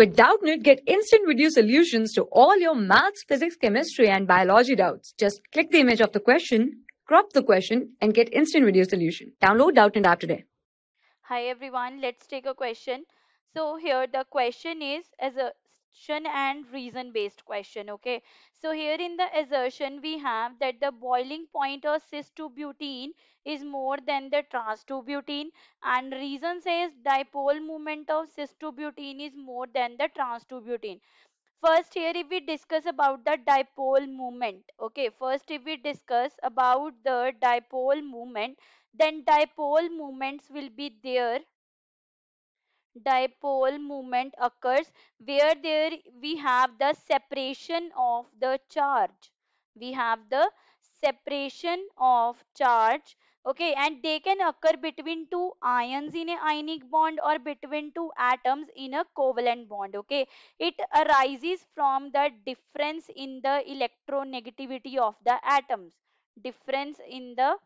With Doubtnut, get instant video solutions to all your maths, physics, chemistry, and biology doubts. Just click the image of the question, crop the question, and get instant video solution. Download Doubtnut app today. Hi everyone, let's take a question. So here the question is assertion and reason based question. Okay, so here in the assertion we have that the boiling point of cis 2 butene is more than the trans 2 butene and reason says dipole moment of cis 2 butene is more than the trans 2 butene. First here if we discuss about the dipole moment. Okay, first if we discuss about the dipole moment then dipole moments will be there dipole moment occurs where there we have the separation of the charge we have the separation of charge okay and they can occur between two ions in a ionic bond or between two atoms in a covalent bond okay? It arises from the difference in the electronegativity of the atoms. Difference in the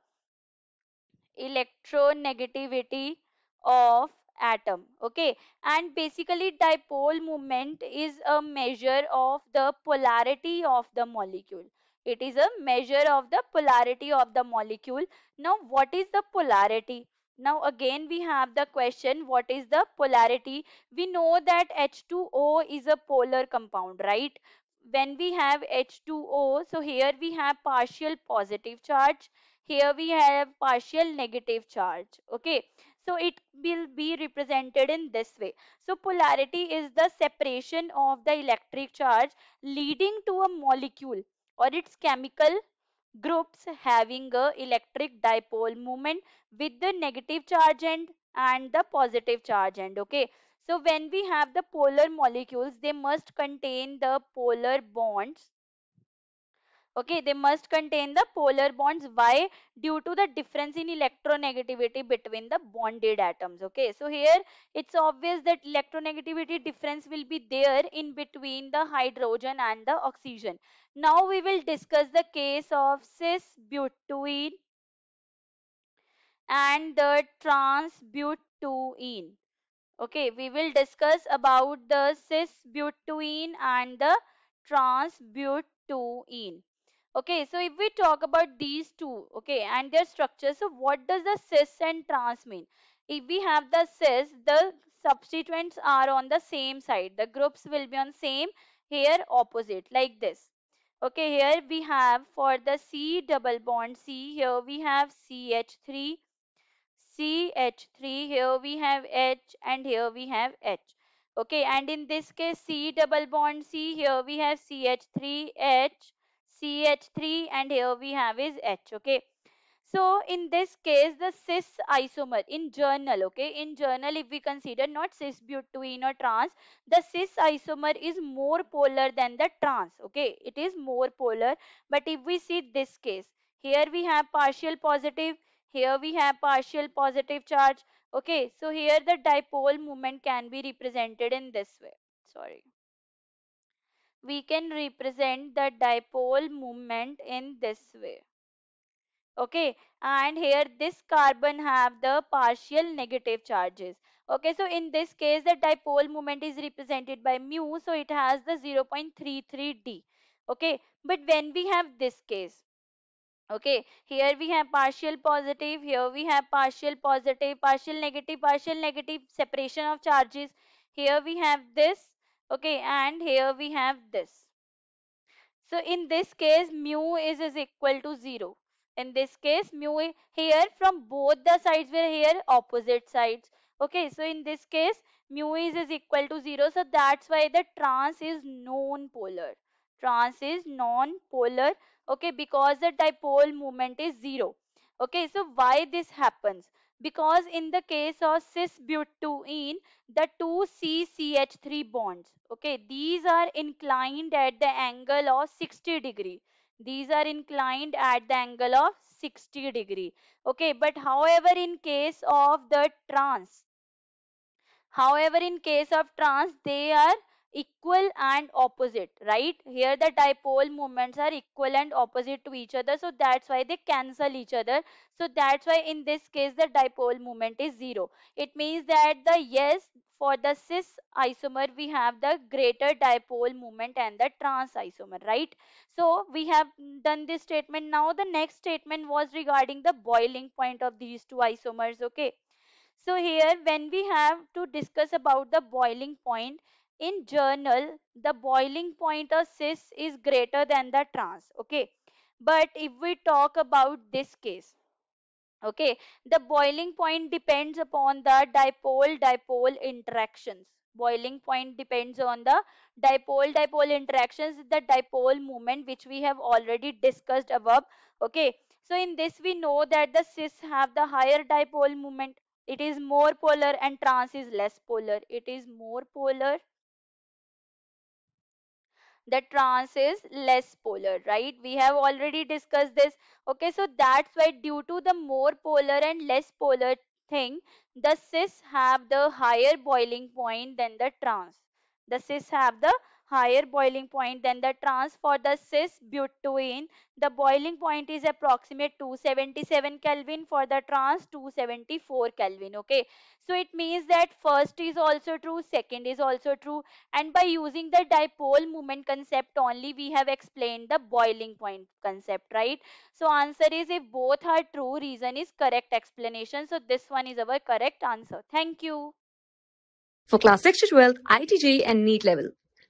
electronegativity of atom okay? And basically dipole moment is a measure of the polarity of the molecule it is a measure of the polarity of the molecule. Now what is the polarity? Now again we have the question what is the polarity? We know that H2O is a polar compound right? When we have H2O so here we have partial positive charge. Here we have partial negative charge okay? So it will be represented in this way. So polarity is the separation of the electric charge leading to a molecule or its chemical groups having a electric dipole moment with the negative charge end and the positive charge end okay? So when we have the polar molecules they must contain the polar bonds okay they must contain the polar bonds. Why? Due to the difference in electronegativity between the bonded atoms. Okay so here it's obvious that electronegativity difference will be there in between the hydrogen and the oxygen. Now we will discuss the case of cis butene and the trans butene okay we will discuss about the cis butene and the trans butene okay so if we talk about these two okay and their structure so what does the cis and trans mean? If we have the cis the substituents are on the same side. The groups will be on same here opposite like this. Okay here we have for the c double bond c here we have ch3 ch3 here we have h and here we have h. Okay and in this case c double bond c here we have ch3 h CH3 and here we have is H okay? So in this case the cis isomer in journal okay? In journal if we consider not cis butene or trans the cis isomer is more polar than the trans okay? It is more polar but if we see this case here we have partial positive here we have partial positive charge okay? So here the dipole moment can be represented in this way. Sorry we can represent the dipole moment in this way. Okay and here this carbon have the partial negative charges. Okay so in this case the dipole moment is represented by mu so it has the 0.33 d. Okay but when we have this case okay here we have partial positive here we have partial positive partial negative partial negative separation of charges. Here we have this okay and here we have this. So in this case mu is, is equal to 0 in this case mu here from both the sides were here opposite sides. Okay so in this case mu is, is equal to 0 so that's why the trans is non-polar. Trans is non-polar okay because the dipole moment is 0 okay so why this happens because in the case of cis butene the two CCH3 bonds okay these are inclined at the angle of 60 degree. These are inclined at the angle of 60 degree okay. But however in case of the trans however in case of trans they are equal and opposite right? Here the dipole moments are equal and opposite to each other so that's why they cancel each other. So that's why in this case the dipole moment is zero. It means that the yes for the cis isomer we have the greater dipole moment and the trans isomer right? So we have done this statement. Now the next statement was regarding the boiling point of these two isomers okay? So here when we have to discuss about the boiling point in journal the boiling point of cis is greater than the trans okay? But if we talk about this case okay the boiling point depends upon the dipole dipole interactions. Boiling point depends on the dipole dipole interactions the dipole moment which we have already discussed above okay? So in this we know that the cis have the higher dipole moment. It is more polar and trans is less polar. It is more polar the trans is less polar right? We have already discussed this. Okay so that's why due to the more polar and less polar thing the cis have the higher boiling point than the trans. The cis have the higher boiling point than the trans for the cis butane. the boiling point is approximate 277 kelvin for the trans 274 kelvin okay? So it means that first is also true second is also true and by using the dipole moment concept only we have explained the boiling point concept right? So answer is if both are true reason is correct explanation. So this one is our correct answer. Thank you. For class 6 to 12, IIT JEE and NEET level.